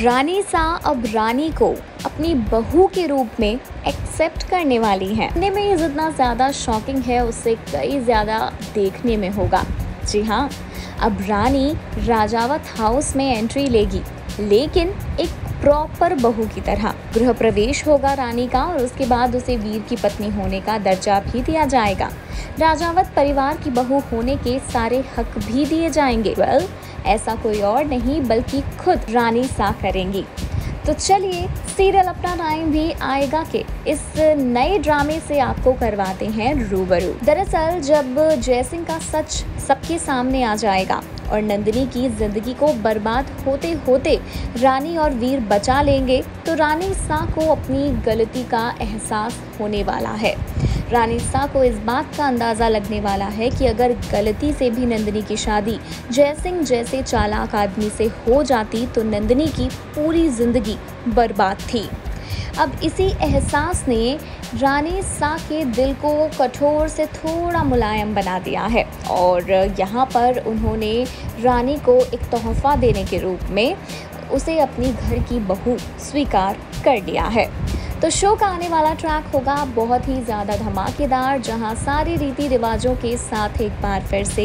रानी सा अब रानी को अपनी बहू के रूप में एक्सेप्ट करने वाली हैं। सुनने में ये जितना ज़्यादा शॉकिंग है उससे कई ज़्यादा देखने में होगा। जी हाँ अब रानी राजावत हाउस में एंट्री लेगी लेकिन एक प्रॉपर बहू की तरह। गृह प्रवेश होगा रानी का और उसके बाद उसे वीर की पत्नी होने का दर्जा भी दिया जाएगा। राजावत परिवार की बहू होने के सारे हक भी दिए जाएँगे। वेल well, ऐसा कोई और नहीं, बल्कि खुद रानी सा करेंगी। तो चलिए सीरियल अपना टाइम भी आएगा कि इस नए ड्रामे से आपको करवाते हैं रूबरू। दरअसल, जब जयसिंह का सच सबके सामने आ जाएगा और नंदिनी की ज़िंदगी को बर्बाद होते होते रानी और वीर बचा लेंगे तो रानी सा को अपनी गलती का एहसास होने वाला है। रानी सा को इस बात का अंदाज़ा लगने वाला है कि अगर गलती से भी नंदिनी की शादी जयसिंह जैसे चालाक आदमी से हो जाती तो नंदिनी की पूरी ज़िंदगी बर्बाद थी। अब इसी एहसास ने रानी सा के दिल को कठोर से थोड़ा मुलायम बना दिया है और यहाँ पर उन्होंने रानी को एक तोहफ़ा देने के रूप में उसे अपनी घर की बहू स्वीकार कर लिया है। तो शो का आने वाला ट्रैक होगा बहुत ही ज़्यादा धमाकेदार, जहाँ सारे रीति रिवाजों के साथ एक बार फिर से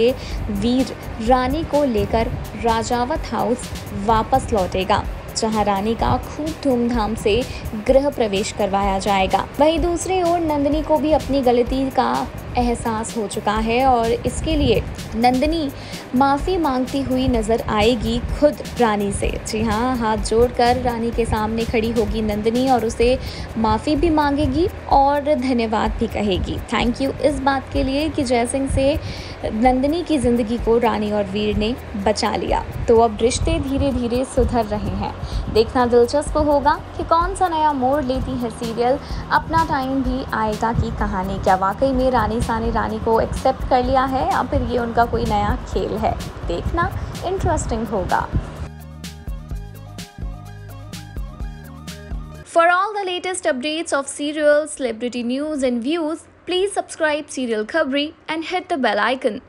वीर रानी को लेकर राजावत हाउस वापस लौटेगा। जहाँ रानी का खूब धूमधाम से गृह प्रवेश करवाया जाएगा। वहीं दूसरी ओर नंदिनी को भी अपनी गलती का एहसास हो चुका है और इसके लिए नंदिनी माफ़ी मांगती हुई नज़र आएगी खुद रानी से। जी हाँ हाथ जोड़कर रानी के सामने खड़ी होगी नंदिनी और उसे माफ़ी भी मांगेगी और धन्यवाद भी कहेगी। थैंक यू इस बात के लिए कि जयसिंह से नंदिनी की ज़िंदगी को रानी और वीर ने बचा लिया। तो अब रिश्ते धीरे धीरे सुधर रहे हैं। देखना दिलचस्प होगा कि कौन सा नया मोड़ लेती है सीरियल अपना टाइम भी आएगा की कहानी क्या वाकई में रानी सा ने रानी को एक्सेप्ट कर लिया है या फिर ये उनका कोई नया खेल है देखना इंटरेस्टिंग होगा For all the latest updates of serial, celebrity news and views, please subscribe Serial Khabri and hit the bell icon.